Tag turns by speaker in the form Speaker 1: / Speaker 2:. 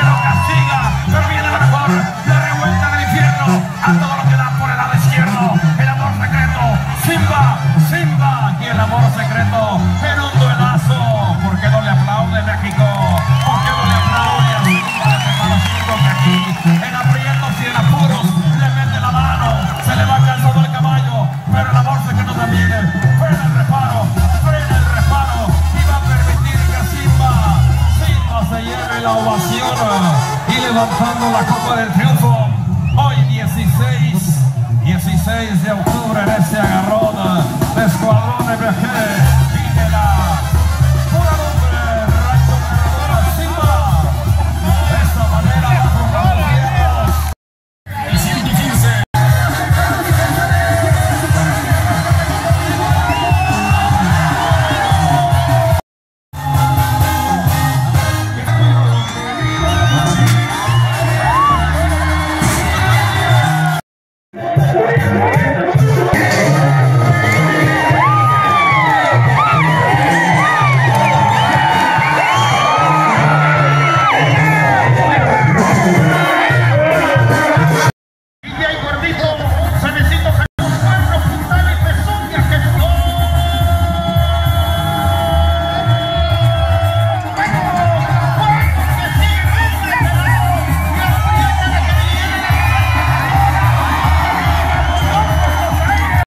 Speaker 1: castiga. Pero viene mejor, la revuelta del infierno a todo lo que da por el lado izquierdo. El amor secreto, Simba, Simba, aquí el amor secreto en un duelazo. porque no le aplaude México? la ovación ah, y levantando la copa del triunfo. Hoy 16, 16 de octubre en este agarrón ah, de Escuadrón MG.